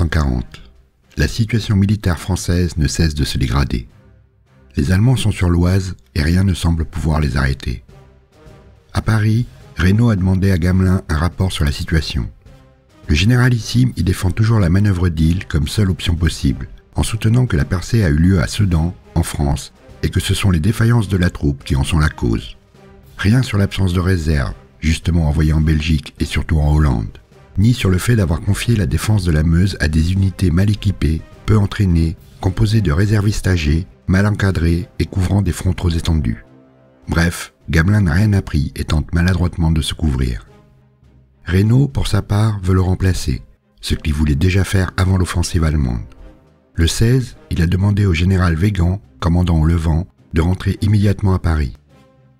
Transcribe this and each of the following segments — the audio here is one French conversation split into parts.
1940. La situation militaire française ne cesse de se dégrader. Les Allemands sont sur l'Oise et rien ne semble pouvoir les arrêter. À Paris, Reynaud a demandé à Gamelin un rapport sur la situation. Le généralissime y défend toujours la manœuvre d'île comme seule option possible, en soutenant que la percée a eu lieu à Sedan, en France, et que ce sont les défaillances de la troupe qui en sont la cause. Rien sur l'absence de réserve, justement envoyée en Belgique et surtout en Hollande, ni sur le fait d'avoir confié la défense de la Meuse à des unités mal équipées, peu entraînées, composées de réservistes âgés, mal encadrés et couvrant des fronts trop étendus. Bref, Gamelin n'a rien appris et tente maladroitement de se couvrir. Reynaud, pour sa part, veut le remplacer, ce qu'il voulait déjà faire avant l'offensive allemande. Le 16, il a demandé au général Végan, commandant au Levant, de rentrer immédiatement à Paris.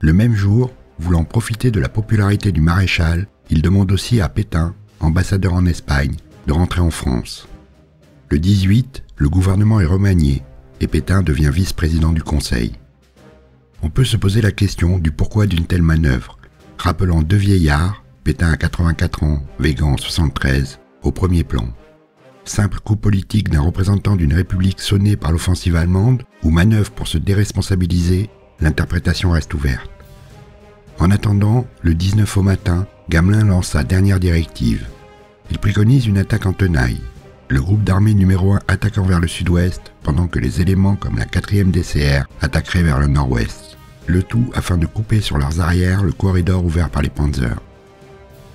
Le même jour, voulant profiter de la popularité du maréchal, il demande aussi à Pétain, ambassadeur en Espagne, de rentrer en France. Le 18, le gouvernement est remanié et Pétain devient vice-président du Conseil. On peut se poser la question du pourquoi d'une telle manœuvre, rappelant deux vieillards, Pétain à 84 ans, Végan 73, au premier plan. Simple coup politique d'un représentant d'une république sonnée par l'offensive allemande ou manœuvre pour se déresponsabiliser, l'interprétation reste ouverte. En attendant, le 19 au matin, Gamelin lance sa dernière directive. Il préconise une attaque en tenaille, le groupe d'armée numéro 1 attaquant vers le sud-ouest, pendant que les éléments comme la 4e DCR attaqueraient vers le nord-ouest. Le tout afin de couper sur leurs arrières le corridor ouvert par les Panzers.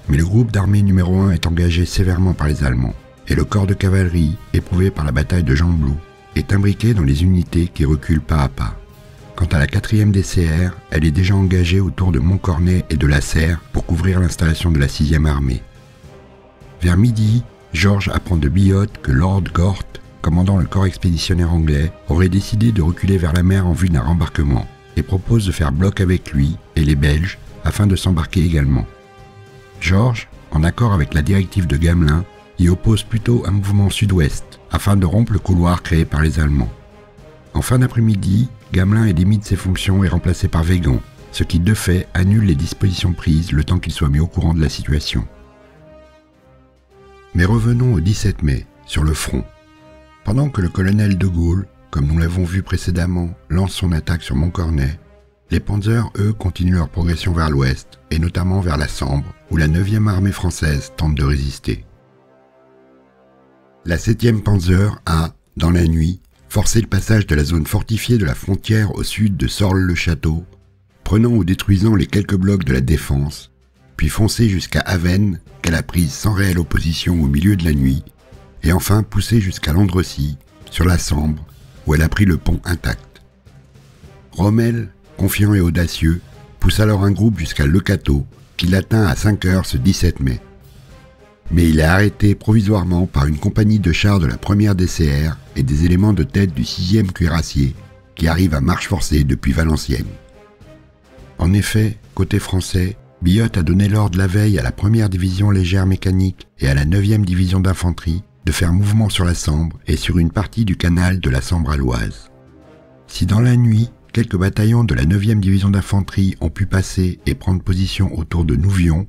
Mais le groupe d'armée numéro 1 est engagé sévèrement par les Allemands, et le corps de cavalerie, éprouvé par la bataille de Jean-Blou, est imbriqué dans les unités qui reculent pas à pas. Quant à la 4e DCR, elle est déjà engagée autour de Montcornet et de la Serre pour couvrir l'installation de la 6e armée. Vers midi, George apprend de Billot que Lord Gort, commandant le corps expéditionnaire anglais, aurait décidé de reculer vers la mer en vue d'un rembarquement et propose de faire bloc avec lui et les Belges afin de s'embarquer également. George, en accord avec la directive de Gamelin, y oppose plutôt un mouvement sud-ouest afin de rompre le couloir créé par les Allemands. En fin d'après-midi, Gamelin est démis de ses fonctions et remplacé par Végan, ce qui de fait annule les dispositions prises le temps qu'il soit mis au courant de la situation. Mais revenons au 17 mai, sur le front. Pendant que le colonel de Gaulle, comme nous l'avons vu précédemment, lance son attaque sur Montcornet, les Panzers, eux, continuent leur progression vers l'ouest, et notamment vers la Sambre, où la 9e armée française tente de résister. La 7e Panzer a, dans la nuit, forcé le passage de la zone fortifiée de la frontière au sud de Sorles-le-Château, prenant ou détruisant les quelques blocs de la défense, puis foncé jusqu'à Avennes, qu'elle a prise sans réelle opposition au milieu de la nuit, et enfin poussé jusqu'à Landrecy, sur la Sambre, où elle a pris le pont intact. Rommel, confiant et audacieux, pousse alors un groupe jusqu'à Le Cateau, qui l'atteint à 5 heures ce 17 mai. Mais il est arrêté provisoirement par une compagnie de chars de la première DCR et des éléments de tête du 6e cuirassier, qui arrivent à marche forcée depuis Valenciennes. En effet, côté français, Billot a donné l'ordre la veille à la première division légère mécanique et à la 9e division d'infanterie de faire mouvement sur la Sambre et sur une partie du canal de la Sambre à l'Oise. Si dans la nuit, quelques bataillons de la 9e division d'infanterie ont pu passer et prendre position autour de Nouvion,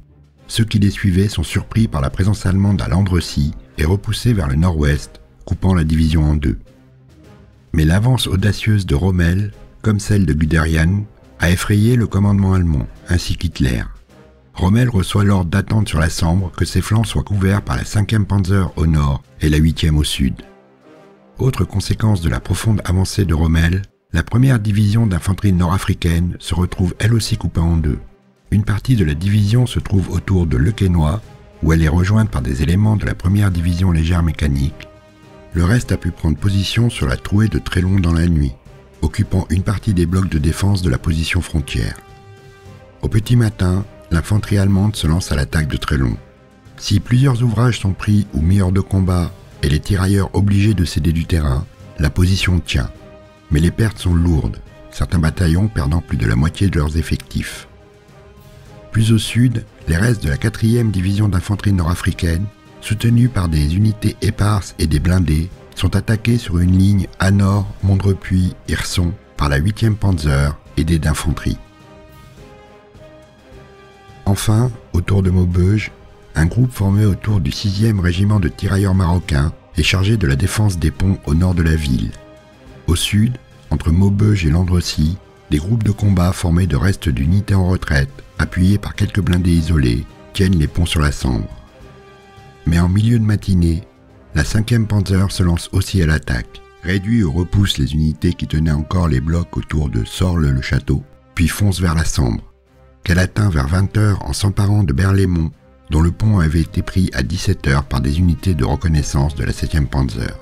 ceux qui les suivaient sont surpris par la présence allemande à Landrecy et repoussés vers le nord-ouest, coupant la division en deux. Mais l'avance audacieuse de Rommel, comme celle de Guderian, a effrayé le commandement allemand, ainsi qu'Hitler. Rommel reçoit l'ordre d'attendre sur la Sambre que ses flancs soient couverts par la 5e Panzer au nord et la 8e au sud. Autre conséquence de la profonde avancée de Rommel, la première division d'infanterie nord-africaine se retrouve elle aussi coupée en deux. Une partie de la division se trouve autour de Le Quesnoy, où elle est rejointe par des éléments de la première division légère mécanique. Le reste a pu prendre position sur la trouée de Trélon dans la nuit, occupant une partie des blocs de défense de la position frontière. Au petit matin, l'infanterie allemande se lance à l'attaque de Trélon. Si plusieurs ouvrages sont pris ou mis hors de combat et les tirailleurs obligés de céder du terrain, la position tient. Mais les pertes sont lourdes, certains bataillons perdant plus de la moitié de leurs effectifs. Plus au sud, les restes de la 4e division d'infanterie nord-africaine, soutenus par des unités éparses et des blindés, sont attaqués sur une ligne à nord Mondrepuis-Hirson par la 8e Panzer aidée d'infanterie. Enfin, autour de Maubeuge, un groupe formé autour du 6e régiment de tirailleurs marocains est chargé de la défense des ponts au nord de la ville. Au sud, entre Maubeuge et Landrecy, des groupes de combat formés de restes d'unités en retraite, appuyés par quelques blindés isolés, tiennent les ponts sur la Sambre. Mais en milieu de matinée, la 5e Panzer se lance aussi à l'attaque, réduit ou repousse les unités qui tenaient encore les blocs autour de Sorle-le-Château, puis fonce vers la Sambre, qu'elle atteint vers 20h en s'emparant de Berlaymont, dont le pont avait été pris à 17h par des unités de reconnaissance de la 7e Panzer.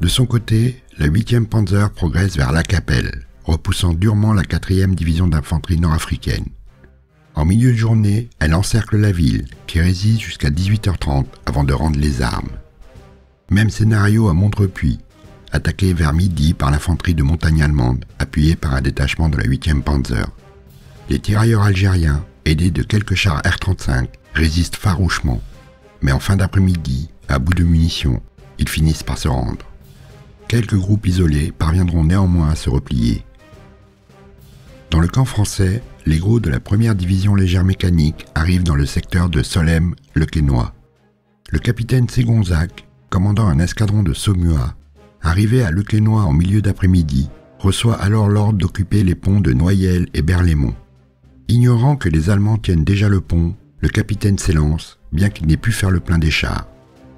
De son côté, la 8e Panzer progresse vers La Capelle, repoussant durement la 4e division d'infanterie nord-africaine. En milieu de journée, elle encercle la ville, qui résiste jusqu'à 18h30 avant de rendre les armes. Même scénario à Montrepuis, attaqué vers midi par l'infanterie de montagne allemande, appuyée par un détachement de la 8e Panzer. Les tirailleurs algériens, aidés de quelques chars R-35, résistent farouchement, mais en fin d'après-midi, à bout de munitions, ils finissent par se rendre. Quelques groupes isolés parviendront néanmoins à se replier. Dans le camp français, les gros de la première division légère mécanique arrivent dans le secteur de Solem-le Quesnoy. Le capitaine Ségonzac, commandant un escadron de Saumua, arrivé à Le en milieu d'après-midi, reçoit alors l'ordre d'occuper les ponts de Noyelles et Berlaymont. Ignorant que les Allemands tiennent déjà le pont, le capitaine s'élance, bien qu'il n'ait pu faire le plein des chars.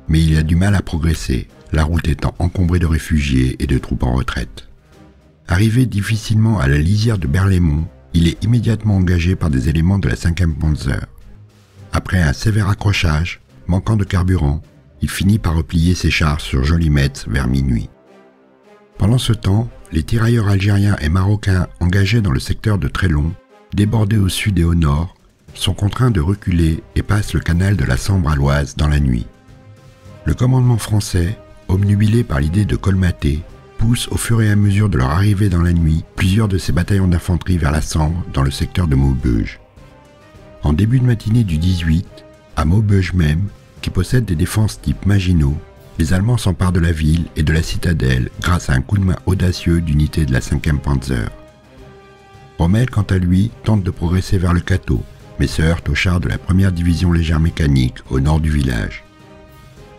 Mais il a du mal à progresser, la route étant encombrée de réfugiés et de troupes en retraite. Arrivé difficilement à la lisière de Berlaymont, il est immédiatement engagé par des éléments de la 5e Panzer. Après un sévère accrochage, manquant de carburant, il finit par replier ses chars sur Jolimetz vers minuit. Pendant ce temps, les tirailleurs algériens et marocains engagés dans le secteur de Trélon, débordés au sud et au nord, sont contraints de reculer et passent le canal de la Sambre à l'Oise dans la nuit. Le commandement français, obnubilé par l'idée de colmater, pousse au fur et à mesure de leur arrivée dans la nuit plusieurs de ses bataillons d'infanterie vers la Sambre dans le secteur de Maubeuge. En début de matinée du 18, à Maubeuge même, qui possède des défenses type Maginot, les Allemands s'emparent de la ville et de la citadelle grâce à un coup de main audacieux d'unités de la 5e Panzer. Rommel, quant à lui, tente de progresser vers le Cateau, mais se heurte aux chars de la première division légère mécanique au nord du village.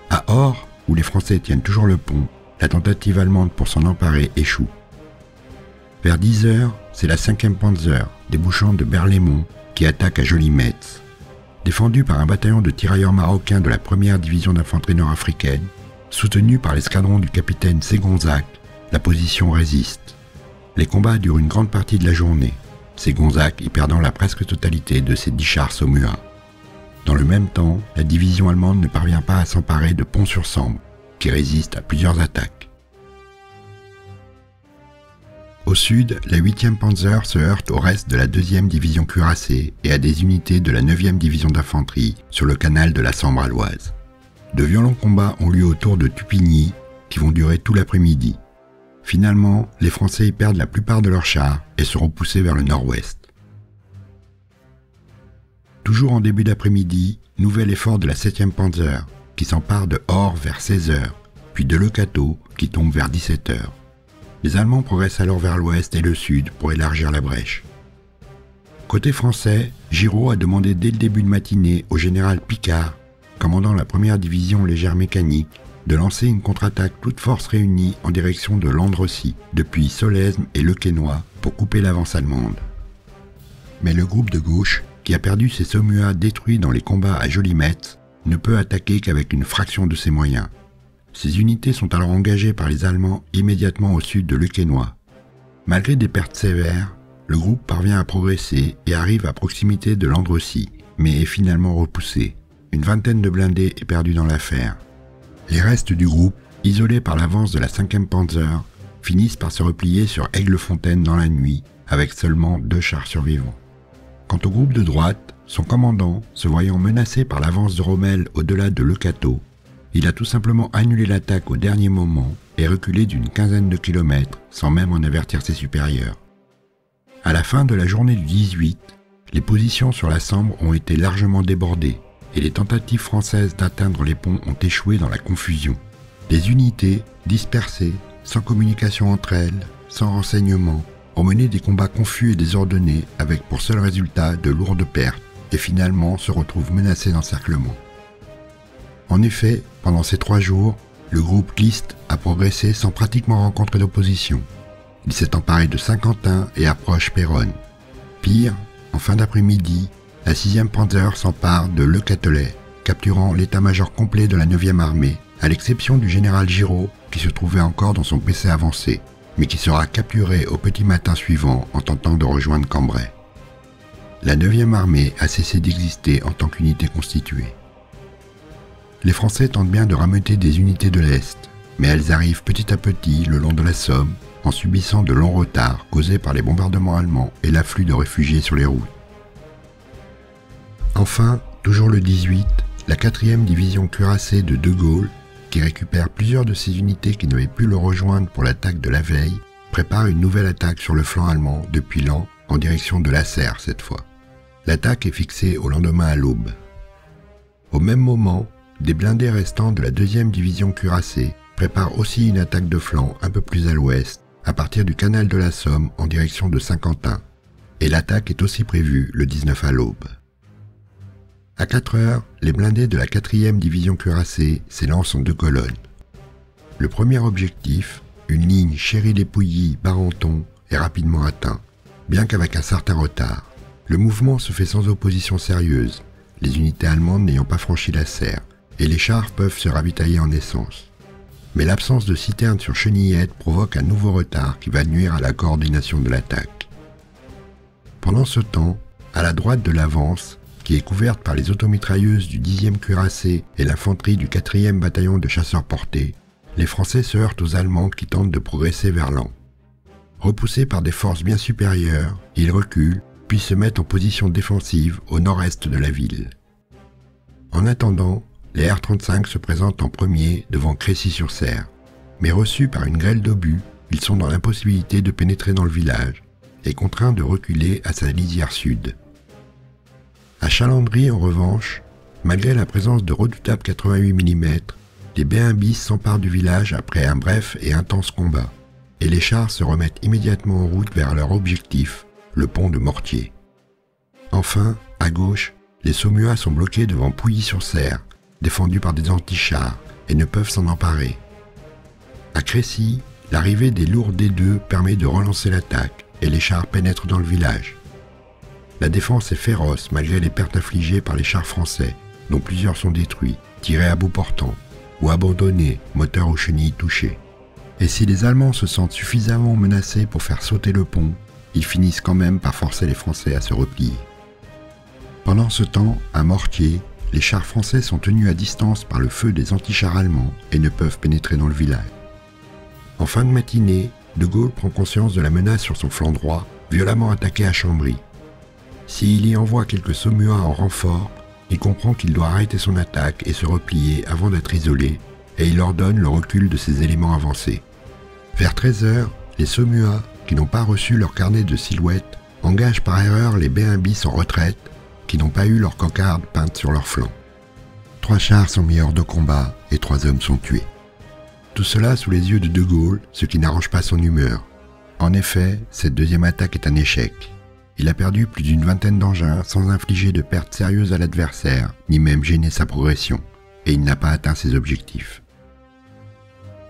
À Or, où les Français tiennent toujours le pont, la tentative allemande pour s'en emparer échoue. Vers 10 heures, c'est la 5e Panzer, débouchant de Berlaymont, qui attaque à Jolimetz. Défendu par un bataillon de tirailleurs marocains de la 1 division d'infanterie nord-africaine, soutenu par l'escadron du capitaine Ségonzac, la position résiste. Les combats durent une grande partie de la journée, Ségonzac y perdant la presque totalité de ses dix chars Saumua. Dans le même temps, la division allemande ne parvient pas à s'emparer de Pont-sur-Sambre, qui résiste à plusieurs attaques. Au sud, la 8e Panzer se heurte au reste de la 2e division cuirassée et à des unités de la 9e division d'infanterie sur le canal de la Sambre à l'Oise. De violents combats ont lieu autour de Tupigny qui vont durer tout l'après-midi. Finalement, les Français y perdent la plupart de leurs chars et seront poussés vers le nord-ouest. Toujours en début d'après-midi, nouvel effort de la 7e Panzer, qui s'empare de Or vers 16h, puis de Lecato, qui tombe vers 17h. Les Allemands progressent alors vers l'ouest et le sud pour élargir la brèche. Côté français, Giraud a demandé dès le début de matinée au général Picard, commandant la première division légère mécanique, de lancer une contre-attaque toute force réunie en direction de Landrecy, depuis Solesme et Le pour couper l'avance allemande. Mais le groupe de gauche qui a perdu ses Saumua détruits dans les combats à Jolimetz, ne peut attaquer qu'avec une fraction de ses moyens. Ces unités sont alors engagées par les Allemands immédiatement au sud de Lequesnoy. Malgré des pertes sévères, le groupe parvient à progresser et arrive à proximité de Landrecy, mais est finalement repoussé. Une vingtaine de blindés est perdue dans l'affaire. Les restes du groupe, isolés par l'avance de la 5e Panzer, finissent par se replier sur Aiglefontaine dans la nuit, avec seulement deux chars survivants. Quant au groupe de droite, son commandant, se voyant menacé par l'avance de Rommel au-delà de Lecato, il a tout simplement annulé l'attaque au dernier moment et reculé d'une quinzaine de kilomètres sans même en avertir ses supérieurs. À la fin de la journée du 18, les positions sur la Sambre ont été largement débordées et les tentatives françaises d'atteindre les ponts ont échoué dans la confusion. Les unités, dispersées, sans communication entre elles, sans renseignement, ont mené des combats confus et désordonnés avec pour seul résultat de lourdes pertes et finalement se retrouvent menacés d'encerclement. En effet, pendant ces trois jours, le groupe List a progressé sans pratiquement rencontrer d'opposition. Il s'est emparé de Saint-Quentin et approche Péronne. Pire, en fin d'après-midi, la 6e Panzer s'empare de Le Catelet, capturant l'état-major complet de la 9e armée, à l'exception du général Giraud qui se trouvait encore dans son PC avancé, mais qui sera capturé au petit matin suivant en tentant de rejoindre Cambrai. La 9e armée a cessé d'exister en tant qu'unité constituée. Les Français tentent bien de rameuter des unités de l'Est, mais elles arrivent petit à petit le long de la Somme en subissant de longs retards causés par les bombardements allemands et l'afflux de réfugiés sur les routes. Enfin, toujours le 18, la 4e division cuirassée de De Gaulle, qui récupère plusieurs de ses unités qui n'avaient pu le rejoindre pour l'attaque de la veille, prépare une nouvelle attaque sur le flanc allemand depuis l'an en direction de la Serre cette fois. L'attaque est fixée au lendemain à l'aube. Au même moment, des blindés restants de la 2e division cuirassée préparent aussi une attaque de flanc un peu plus à l'ouest, à partir du canal de la Somme en direction de Saint-Quentin, et l'attaque est aussi prévue le 19 à l'aube. À 4 heures, les blindés de la 4e division cuirassée s'élancent en deux colonnes. Le premier objectif, une ligne Chéry-les-Pouilly-Barenton, est rapidement atteint, bien qu'avec un certain retard. Le mouvement se fait sans opposition sérieuse, les unités allemandes n'ayant pas franchi la serre, et les chars peuvent se ravitailler en essence. Mais l'absence de citernes sur Chenillette provoque un nouveau retard qui va nuire à la coordination de l'attaque. Pendant ce temps, à la droite de l'avance, qui est couverte par les automitrailleuses du 10e cuirassé et l'infanterie du 4e bataillon de chasseurs portés, les Français se heurtent aux Allemands qui tentent de progresser vers l'an. Repoussés par des forces bien supérieures, ils reculent, puis se mettent en position défensive au nord-est de la ville. En attendant, les R-35 se présentent en premier devant Crécy-sur-Serre, mais reçus par une grêle d'obus, ils sont dans l'impossibilité de pénétrer dans le village et contraints de reculer à sa lisière sud. À Chalandry, en revanche, malgré la présence de redoutables 88 mm, les B1 bis s'emparent du village après un bref et intense combat, et les chars se remettent immédiatement en route vers leur objectif, le pont de Mortier. Enfin, à gauche, les Saumuas sont bloqués devant Pouilly-sur-Serre, défendus par des antichars, et ne peuvent s'en emparer. À Crécy, l'arrivée des lourds D2 permet de relancer l'attaque, et les chars pénètrent dans le village. La défense est féroce malgré les pertes infligées par les chars français, dont plusieurs sont détruits, tirés à bout portant, ou abandonnés, moteurs aux chenilles touchées. Et si les Allemands se sentent suffisamment menacés pour faire sauter le pont, ils finissent quand même par forcer les Français à se replier. Pendant ce temps, à Mortier, les chars français sont tenus à distance par le feu des antichars allemands et ne peuvent pénétrer dans le village. En fin de matinée, De Gaulle prend conscience de la menace sur son flanc droit, violemment attaqué à Chambry. S'il y envoie quelques Saumuas en renfort, il comprend qu'il doit arrêter son attaque et se replier avant d'être isolé, et il ordonne le recul de ses éléments avancés. Vers 13 heures, les Saumuas, qui n'ont pas reçu leur carnet de silhouette, engagent par erreur les B1 bis en retraite, qui n'ont pas eu leur cocarde peinte sur leur flanc. Trois chars sont mis hors de combat et trois hommes sont tués. Tout cela sous les yeux de De Gaulle, ce qui n'arrange pas son humeur. En effet, cette deuxième attaque est un échec. Il a perdu plus d'une vingtaine d'engins sans infliger de pertes sérieuses à l'adversaire, ni même gêner sa progression, et il n'a pas atteint ses objectifs.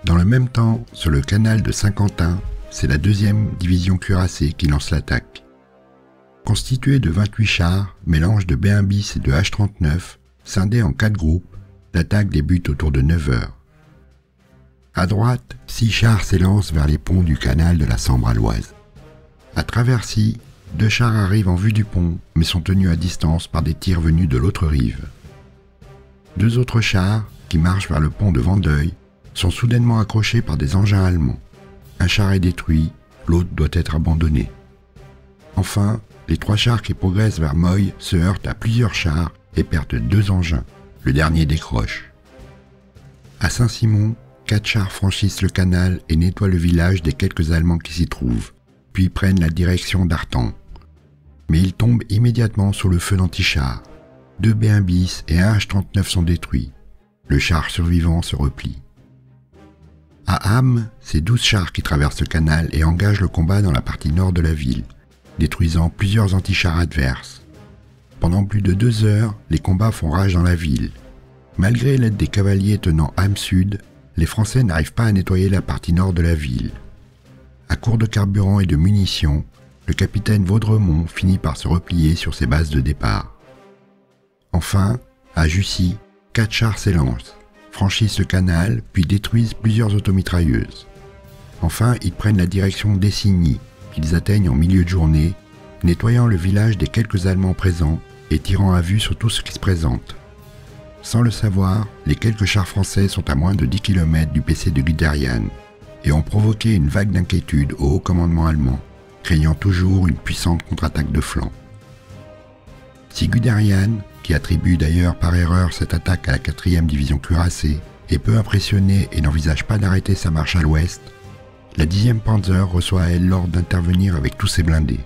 Dans le même temps, sur le canal de Saint-Quentin, c'est la deuxième division cuirassée qui lance l'attaque. Constituée de 28 chars, mélange de B1 bis et de H-39, scindés en quatre groupes, l'attaque débute autour de 9 heures. À droite, six chars s'élancent vers les ponts du canal de la Sambre à l'Oise. À Traversy, deux chars arrivent en vue du pont, mais sont tenus à distance par des tirs venus de l'autre rive. Deux autres chars, qui marchent vers le pont de Vendeuil, sont soudainement accrochés par des engins allemands. Un char est détruit, l'autre doit être abandonné. Enfin, les trois chars qui progressent vers Moy se heurtent à plusieurs chars et perdent deux engins. Le dernier décroche. À Saint-Simon, quatre chars franchissent le canal et nettoient le village des quelques Allemands qui s'y trouvent puis prennent la direction d'Artan. Mais ils tombent immédiatement sous le feu d'antichar. Deux B1 bis et un H-39 sont détruits. Le char survivant se replie. À Ham, c'est 12 chars qui traversent le canal et engagent le combat dans la partie nord de la ville, détruisant plusieurs antichars adverses. Pendant plus de deux heures, les combats font rage dans la ville. Malgré l'aide des cavaliers tenant Ham Sud, les Français n'arrivent pas à nettoyer la partie nord de la ville. À court de carburant et de munitions, le capitaine Vaudremont finit par se replier sur ses bases de départ. Enfin, à Jussy, quatre chars s'élancent, franchissent le canal, puis détruisent plusieurs automitrailleuses. Enfin, ils prennent la direction d'Essigny, qu'ils atteignent en milieu de journée, nettoyant le village des quelques Allemands présents et tirant à vue sur tout ce qui se présente. Sans le savoir, les quelques chars français sont à moins de 10 km du PC de Guderian et ont provoqué une vague d'inquiétude au haut commandement allemand, craignant toujours une puissante contre-attaque de flanc. Si Guderian, qui attribue d'ailleurs par erreur cette attaque à la 4e division cuirassée, est peu impressionné et n'envisage pas d'arrêter sa marche à l'ouest, la 10e Panzer reçoit à elle l'ordre d'intervenir avec tous ses blindés.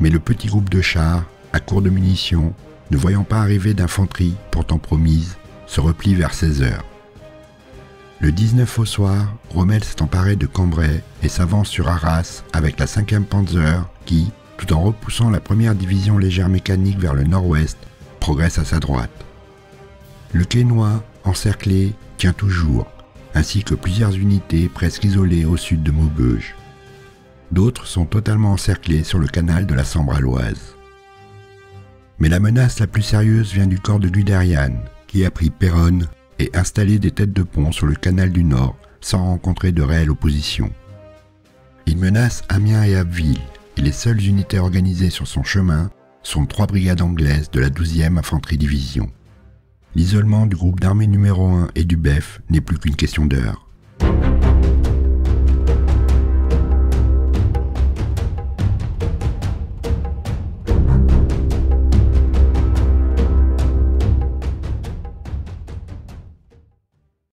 Mais le petit groupe de chars, à court de munitions, ne voyant pas arriver d'infanterie, pourtant promise, se replie vers 16 heures. Le 19 au soir, Rommel s'est emparé de Cambrai et s'avance sur Arras avec la 5e Panzer qui, tout en repoussant la première division légère mécanique vers le nord-ouest, progresse à sa droite. Le Quesnois, encerclé, tient toujours, ainsi que plusieurs unités presque isolées au sud de Maubeuge. D'autres sont totalement encerclés sur le canal de la Sambre à l'Oise. Mais la menace la plus sérieuse vient du corps de Guderian, qui a pris Péronne et installé des têtes de pont sur le canal du Nord sans rencontrer de réelle opposition. Il menace Amiens et Abbeville, et les seules unités organisées sur son chemin sont trois brigades anglaises de la 12e Infanterie Division. L'isolement du groupe d'armée numéro 1 et du BEF n'est plus qu'une question d'heure.